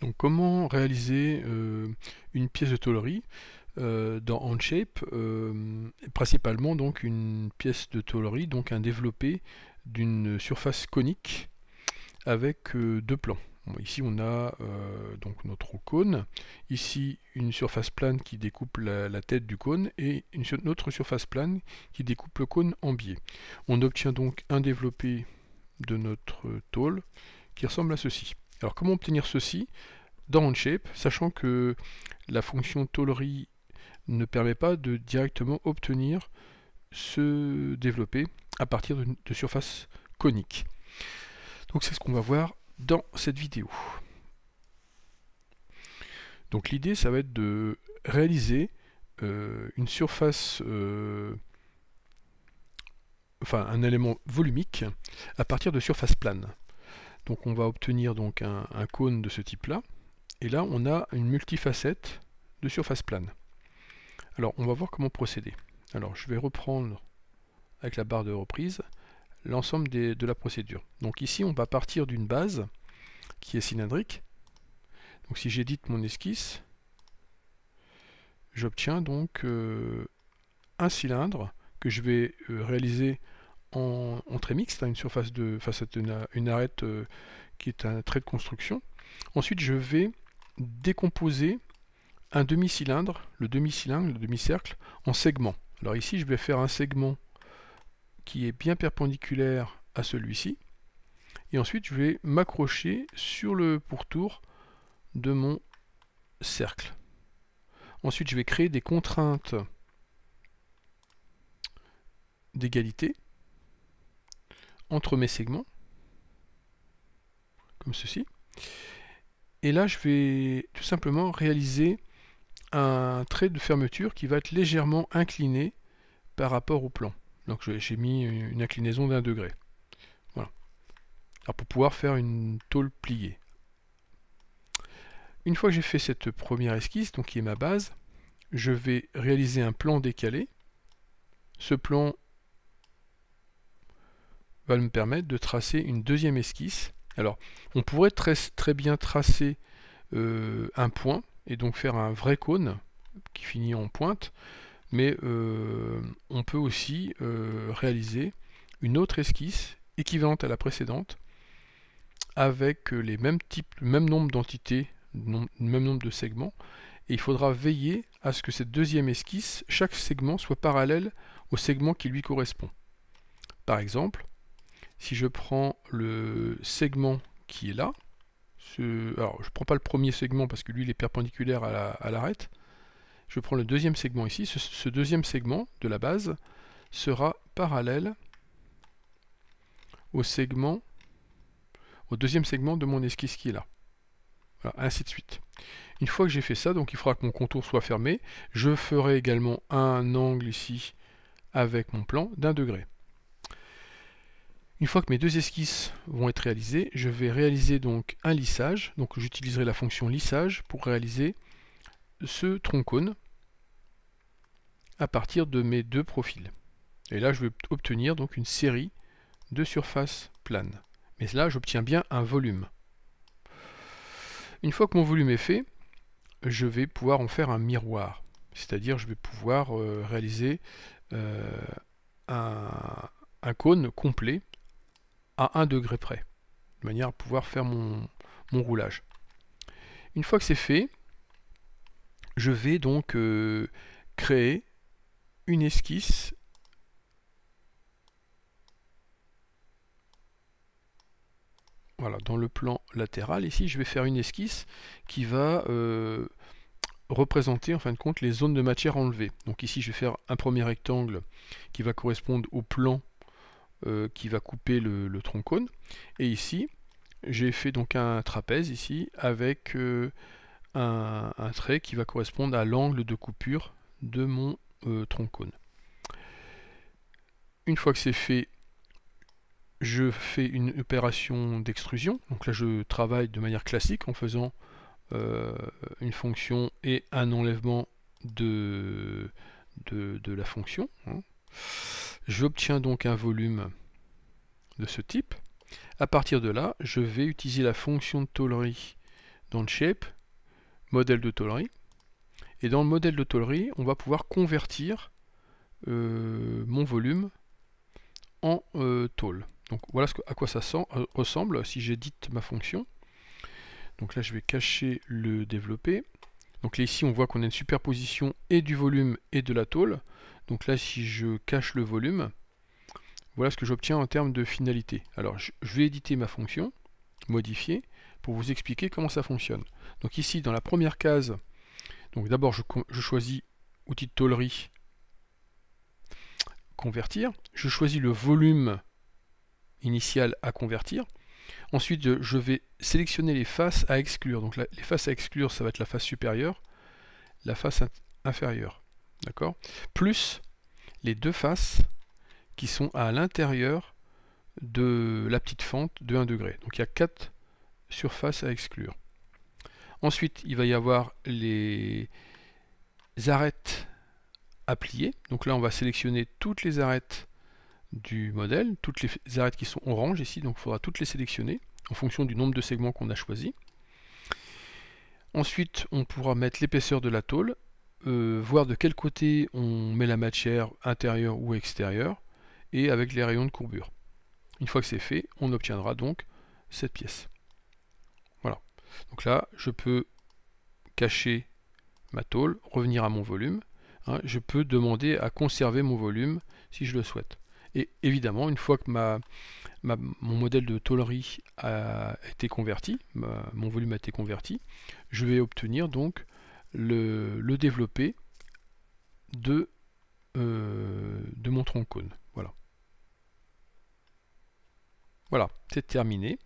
Donc comment réaliser euh, une pièce de tôlerie euh, dans Onshape euh, Principalement donc une pièce de tôlerie, donc un développé d'une surface conique avec deux plans. ici on a donc notre cône, ici une surface plane qui découpe la, tête du cône et une, autre surface plane qui découpe le cône en biais. On obtient donc un développé de notre tôle qui ressemble à ceci. Alors comment obtenir ceci dans OnShape, sachant que la fonction tôlerie ne permet pas de directement obtenir ce développé à partir de, surfaces coniques. Donc c'est ce qu'on va voir dans cette vidéo. Donc l'idée ça va être de réaliser euh, une surface, euh, enfin un élément volumique à partir de surfaces planes. Donc on va obtenir donc un, cône de ce type-là. Et là, on a une multifacette de surface plane. Alors, on va voir comment procéder. Alors, je vais reprendre avec la barre de reprise l'ensemble de la procédure. Donc ici, on va partir d'une base qui est cylindrique. Donc si j'édite mon esquisse, j'obtiens donc euh, un cylindre que je vais euh, réaliser en, trait mixte, hein, une surface de face à une, arête euh, qui est un trait de construction. Ensuite, je vais décomposer un demi-cylindre, le demi-cylindre, le demi-cercle, en segments. Alors ici, je vais faire un segment qui est bien perpendiculaire à celui-ci. Et ensuite, je vais m'accrocher sur le pourtour de mon cercle. Ensuite, je vais créer des contraintes d'égalité entre mes segments, comme ceci. Et là, je vais tout simplement réaliser un trait de fermeture qui va être légèrement incliné par rapport au plan. Donc j'ai mis une inclinaison d'un degré. Voilà. Alors pour pouvoir faire une tôle pliée. Une fois que j'ai fait cette première esquisse, donc qui est ma base, je vais réaliser un plan décalé. Ce plan va me permettre de tracer une deuxième esquisse. Alors, on pourrait très, très bien tracer euh, un point et donc faire un vrai cône qui finit en pointe, mais euh, on peut aussi euh, réaliser une autre esquisse équivalente à la précédente avec les mêmes types, le même nombre d'entités, le même nombre de segments, et il faudra veiller à ce que cette deuxième esquisse, chaque segment soit parallèle au segment qui lui correspond. Par exemple, si je prends le segment qui est là, alors je ne prends pas le premier segment parce que lui il est perpendiculaire à l'arête, je prends le deuxième segment ici, ce, deuxième segment de la base sera parallèle au segment, au deuxième segment de mon esquisse qui est là. Ainsi de suite. Une fois que j'ai fait ça, donc il faudra que mon contour soit fermé, je ferai également un angle ici avec mon plan d'un degré. Une fois que mes deux esquisses vont être réalisées, je vais réaliser donc un lissage. Donc j'utiliserai la fonction lissage pour réaliser ce tronc cône à partir de mes deux profils. Et là, je vais obtenir donc une série de surfaces planes. Mais là, j'obtiens bien un volume. Une fois que mon volume est fait, je vais pouvoir en faire un miroir. C'est-à-dire, je vais pouvoir euh, réaliser euh, un cône complet à 1 degré près, de manière à pouvoir faire mon, roulage. Une fois que c'est fait, je vais donc euh, créer une esquisse voilà, dans le plan latéral. Ici, je vais faire une esquisse qui va euh, représenter en fin de compte les zones de matière enlevées. Donc ici, je vais faire un premier rectangle qui va correspondre au plan euh, qui va couper le, tronc cône. Et ici, j'ai fait donc un trapèze ici avec euh, un, trait qui va correspondre à l'angle de coupure de mon euh, tronc cône. Une fois que c'est fait, je fais une opération d'extrusion. Donc là, je travaille de manière classique en faisant une fonction et un enlèvement de, de, la fonction. Hein. J'obtiens donc un volume de ce type. À partir de là, je vais utiliser la fonction de tôlerie dans le shape, modèle de tôlerie. Et dans le modèle de tôlerie, on va pouvoir convertir euh, mon volume en euh, tôle. Donc voilà à quoi ça euh, ressemble si j'édite ma fonction. Donc là, je vais cacher le développer. Donc là, ici, on voit qu'on a une superposition et du volume et de la tôle. Donc là, si je cache le volume, voilà ce que j'obtiens en termes de finalité. Alors, je vais éditer ma fonction, modifier, pour vous expliquer comment ça fonctionne. Donc ici, dans la première case, donc d'abord, je, choisis outil de tôlerie, convertir. Je choisis le volume initial à convertir. Ensuite, je vais sélectionner les faces à exclure. Donc les faces à exclure, ça va être la face supérieure, la face inférieure. Plus les deux faces qui sont à l'intérieur de la petite fente de 1 degré. Donc il y a quatre surfaces à exclure. Ensuite, il va y avoir les arêtes à plier. Donc là, on va sélectionner toutes les arêtes du modèle, toutes les arêtes qui sont orange ici, donc il faudra toutes les sélectionner en fonction du nombre de segments qu'on a choisi. Ensuite, on pourra mettre l'épaisseur de la tôle, euh, voir de quel côté on met la matière, intérieure ou extérieure, et avec les rayons de courbure. Une fois que c'est fait, on obtiendra donc cette pièce. Voilà. Donc là, je peux cacher ma tôle, revenir à mon volume. Hein, je peux demander à conserver mon volume si je le souhaite. Et évidemment, une fois que mon modèle de tôlerie a été converti, mon volume a été converti, je vais obtenir donc le, le développé de, euh, de mon tronc cône. Voilà. Voilà, c'est terminé.